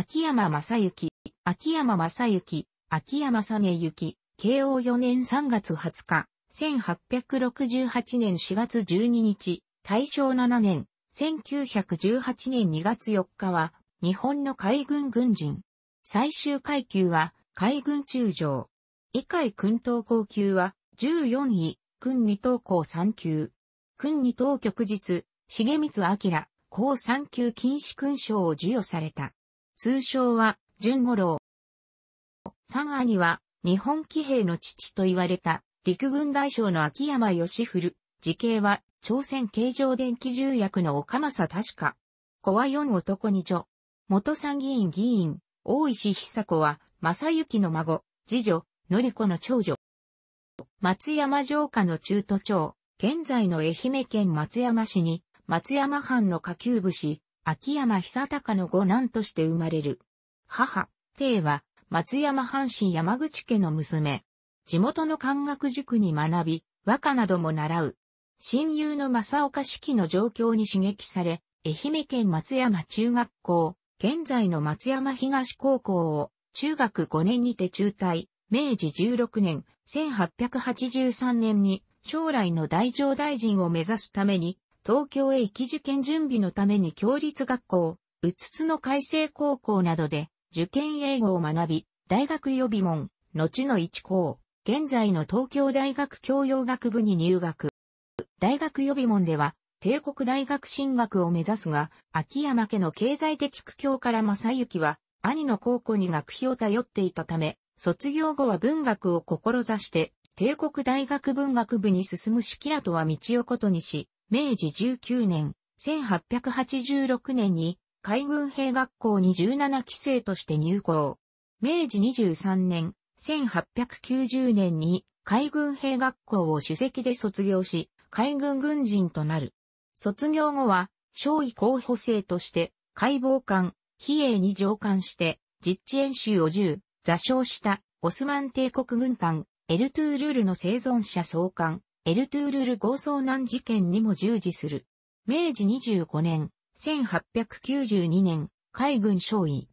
秋山正幸、秋山正幸、秋山実幸、慶応4年3月20日、1868年4月12日、大正7年、1918年2月4日は、日本の海軍軍人。最終階級は、海軍中将。以下軍等高級は、14位、軍二等校3級。軍二等局日、重光明、高3級禁止勲章を授与された。通称は、純五郎。三兄は、日本騎兵の父と言われた、陸軍大将の秋山義古。時系は、朝鮮形状電気重役の岡正確か。子は四男に女。元参議院議員、大石久子は、正幸の孫、次女、典子の長女。松山城下の中都町、現在の愛媛県松山市に、松山藩の下級武士、秋山久隆の五男として生まれる。母、帝は、松山藩士山口家の娘。地元の漢学塾に学び、和歌なども習う。親友の正岡式の状況に刺激され、愛媛県松山中学校、現在の松山東高校を中学5年にて中退、明治16年、1883年に将来の大乗大臣を目指すために、東京へ行き受験準備のために共立学校、うつつの改正高校などで受験英語を学び、大学予備門、後の一校、現在の東京大学教養学部に入学。大学予備門では、帝国大学進学を目指すが、秋山家の経済的苦境から正幸は、兄の高校に学費を頼っていたため、卒業後は文学を志して、帝国大学文学部に進む式らとは道をことにし、明治19年、1886年に海軍兵学校に17期生として入校。明治23年、1890年に海軍兵学校を主席で卒業し、海軍軍人となる。卒業後は、少尉候補生として、解剖官、比叡に上官して、実地演習を10、座礁したオスマン帝国軍艦、エルトゥールルの生存者総監、エルトゥールル強遭難事件にも従事する。明治25年、1892年、海軍少尉。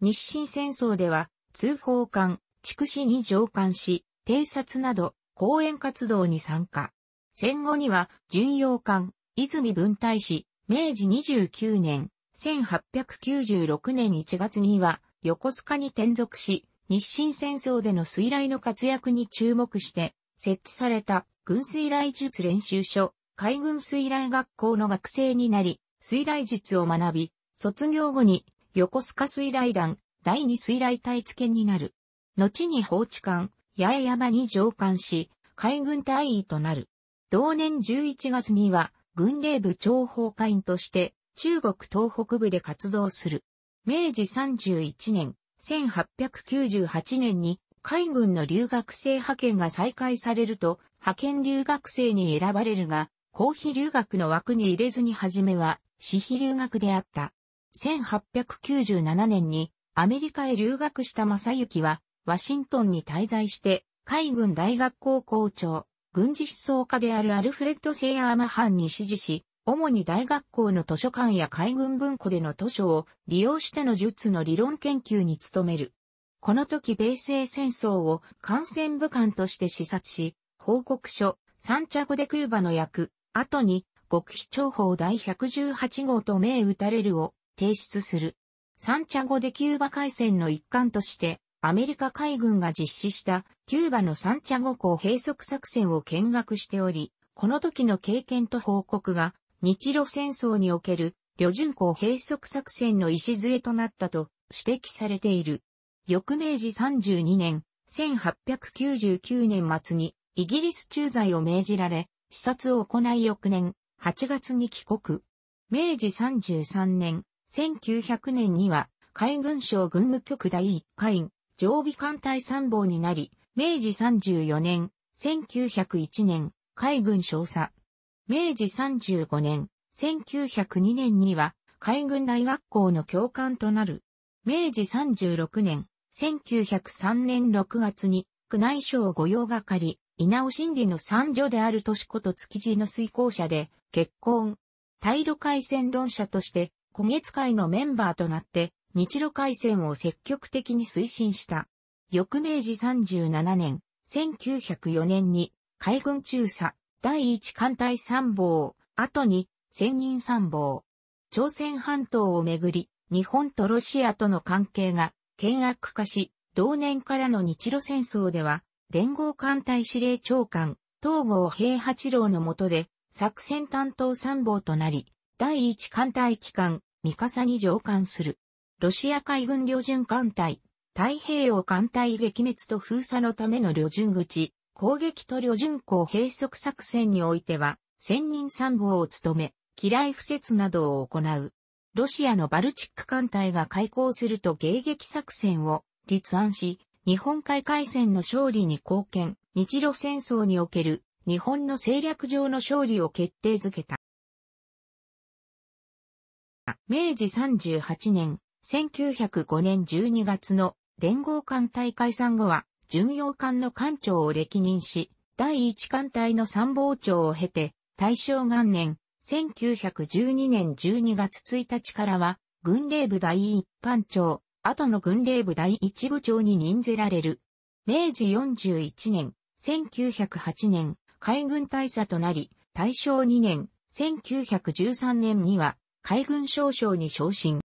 日清戦争では、通報艦、筑紫に上艦し、偵察など、講演活動に参加。戦後には、巡洋艦、泉文大使、明治29年、1896年1月には、横須賀に転属し、日清戦争での水雷の活躍に注目して、設置された軍水雷術練習所、海軍水雷学校の学生になり、水雷術を学び、卒業後に横須賀水雷団第二水雷隊付けになる。後に放置艦、八重山に上艦し、海軍隊員となる。同年11月には、軍令部長報会員として、中国東北部で活動する。明治31年、1898年に、海軍の留学生派遣が再開されると、派遣留学生に選ばれるが、公費留学の枠に入れずに初めは、私費留学であった。1897年に、アメリカへ留学した正幸は、ワシントンに滞在して、海軍大学校校長、軍事思想家であるアルフレッド・セイヤーマハンに指示し、主に大学校の図書館や海軍文庫での図書を利用しての術の理論研究に努める。この時米西戦争を艦船部官として視察し、報告書、サンチャゴ・デ・クーバの役、後に極秘情報第118号と銘打たれるを提出する。サンチャゴ・デ・キューバ海戦の一環として、アメリカ海軍が実施したキューバのサンチャゴ港閉塞作戦を見学しており、この時の経験と報告が日露戦争における旅順港閉塞作戦の礎となったと指摘されている。翌明治32年、1899年末にイギリス駐在を命じられ、視察を行い翌年8月に帰国。明治33年、1900年には海軍省軍務局第1回員、常備艦隊参謀になり、明治34年、1901年、海軍少佐。明治35年、1902年には海軍大学校の教官となる。明治36年、1903年6月に宮内省御用係、稲尾真理の三女である都市こと築地の水耕者で結婚。対路海戦論者として、古月会のメンバーとなって、日露海戦を積極的に推進した。翌明治37年、1904年に海軍中佐第一艦隊参謀、後に千人参謀。朝鮮半島をめぐり、日本とロシアとの関係が険悪化し、同年からの日露戦争では、連合艦隊司令長官、東郷平八郎の下で、作戦担当参謀となり、第一艦隊機関、三笠に上艦する。ロシア海軍旅順艦隊、太平洋艦隊撃滅と封鎖のための旅順口、攻撃と旅順港閉塞作戦においては、千人参謀を務め、機雷不設などを行う。ロシアのバルチック艦隊が開港すると迎撃作戦を立案し、日本海海戦の勝利に貢献、日露戦争における日本の政略上の勝利を決定づけた。明治38年、1905年12月の連合艦隊解散後は、巡洋艦の艦長を歴任し、第一艦隊の参謀長を経て、大正元年、1912年12月1日からは、軍令部第一班長、後の軍令部第一部長に任ぜられる。明治41年、1908年、海軍大佐となり、大正2年、1913年には、海軍少将に昇進。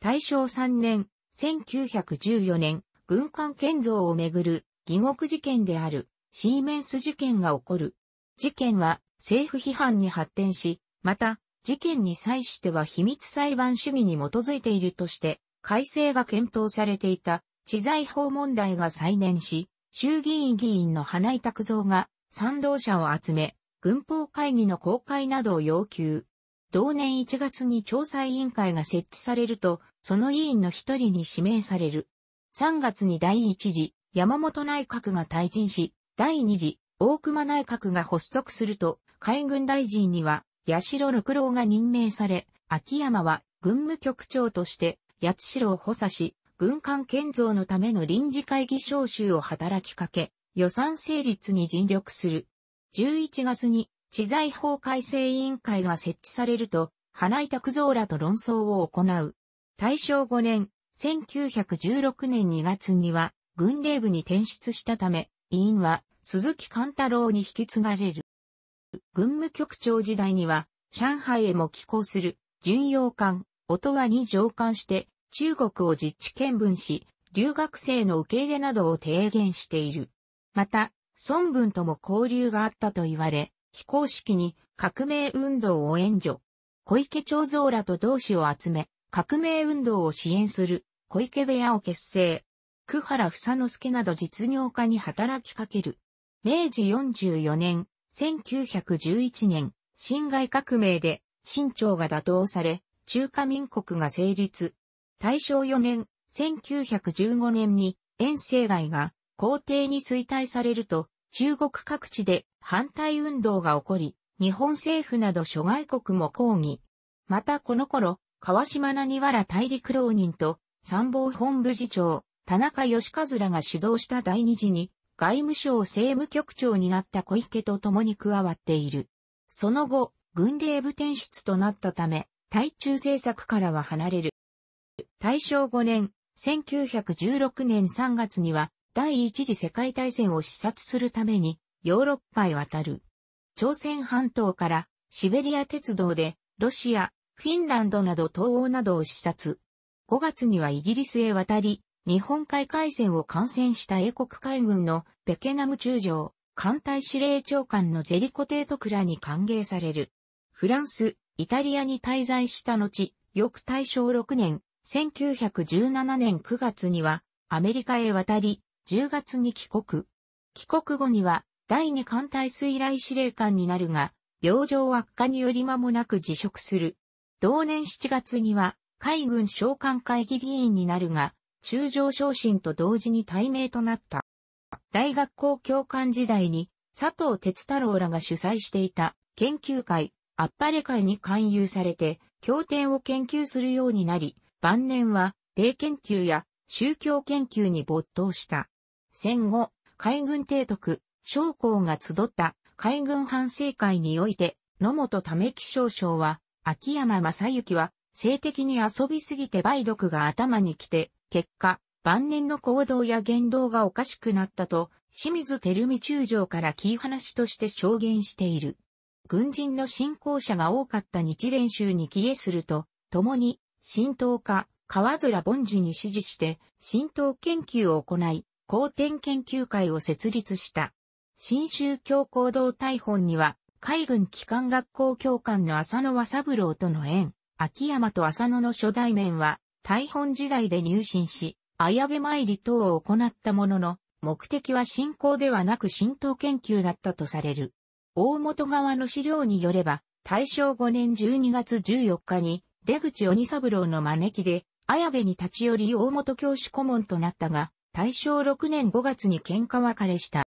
大正3年、1914年、軍艦建造をめぐる、疑獄事件である、シーメンス事件が起こる。事件は、政府批判に発展し、また、事件に際しては秘密裁判主義に基づいているとして、改正が検討されていた知財法問題が再燃し、衆議院議員の花井拓造が賛同者を集め、軍法会議の公開などを要求。同年1月に調査委員会が設置されると、その委員の一人に指名される。3月に第一次山本内閣が退陣し、第二次大熊内閣が発足すると、海軍大臣には、八代六郎が任命され、秋山は軍務局長として八代を補佐し、軍艦建造のための臨時会議招集を働きかけ、予算成立に尽力する。11月に知財法改正委員会が設置されると、花井拓造らと論争を行う。大正5年、1916年2月には、軍令部に転出したため、委員は鈴木貫太郎に引き継がれる。軍務局長時代には、上海へも寄港する、巡洋艦、音羽に上艦して、中国を実地見聞し、留学生の受け入れなどを提言している。また、孫文とも交流があったと言われ、非公式に革命運動を援助。小池長蔵らと同志を集め、革命運動を支援する小池部屋を結成。久原房之助など実業家に働きかける。明治44年、1911年、辛亥革命で新朝が打倒され、中華民国が成立。大正4年、1915年に、遠征外が皇帝に衰退されると、中国各地で反対運動が起こり、日本政府など諸外国も抗議。またこの頃、川島何原大陸浪人と参謀本部次長、田中義和らが主導した第二次に外務省政務局長になった小池と共に加わっている。その後、軍令部転出となったため、対中政策からは離れる。大正5年、1916年3月には、第一次世界大戦を視察するために、ヨーロッパへ渡る。朝鮮半島からシベリア鉄道で、ロシア、フィンランドなど東欧などを視察。5月にはイギリスへ渡り、日本海海戦を観戦した英国海軍のベケナム中将、艦隊司令長官のジェリコテートクラに歓迎される。フランス、イタリアに滞在した後、翌大正6年、1917年9月には、アメリカへ渡り、10月に帰国。帰国後には、第二艦隊水雷司令官になるが、病状悪化により間もなく辞職する。同年7月には、海軍召喚会議議員になるが、中将昇進と同時に対名となった。大学校教官時代に佐藤哲太郎らが主催していた研究会、あっぱれ会に勧誘されて、経典を研究するようになり、晩年は霊研究や宗教研究に没頭した。戦後、海軍提督、将校が集った海軍反省会において、野本為樹少将は、秋山正幸は性的に遊びすぎて梅毒が頭に来て、結果、晩年の行動や言動がおかしくなったと、清水照美中将からキー話として証言している。軍人の信仰者が多かった日蓮宗に帰依すると、共に、神道家、川面凡司に指示して、神道研究を行い、公典研究会を設立した。新宗教行動大本には、海軍機関学校教官の浅野和三郎との縁、秋山と浅野の初代面は、大本時代で入信し、綾部参り等を行ったものの、目的は信仰ではなく神道研究だったとされる。大本側の資料によれば、大正5年12月14日に、出口鬼三郎の招きで、綾部に立ち寄り大本教師顧問となったが、大正6年5月に喧嘩別れした。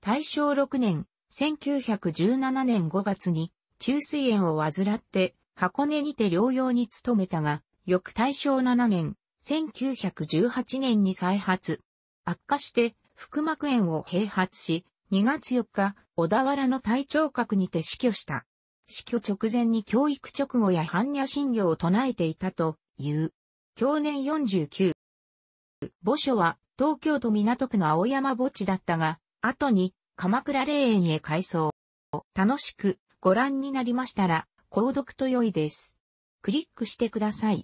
大正6年、1917年5月に、中水炎を患って、箱根にて療養に努めたが、翌大正7年、1918年に再発。悪化して、腹膜炎を併発し、2月4日、小田原の体調閣にて死去した。死去直前に教育直後や般若心経を唱えていたという。去年49。墓所は東京都港区の青山墓地だったが、後に鎌倉霊園へ改装。楽しくご覧になりましたら、購読と良いです。クリックしてください。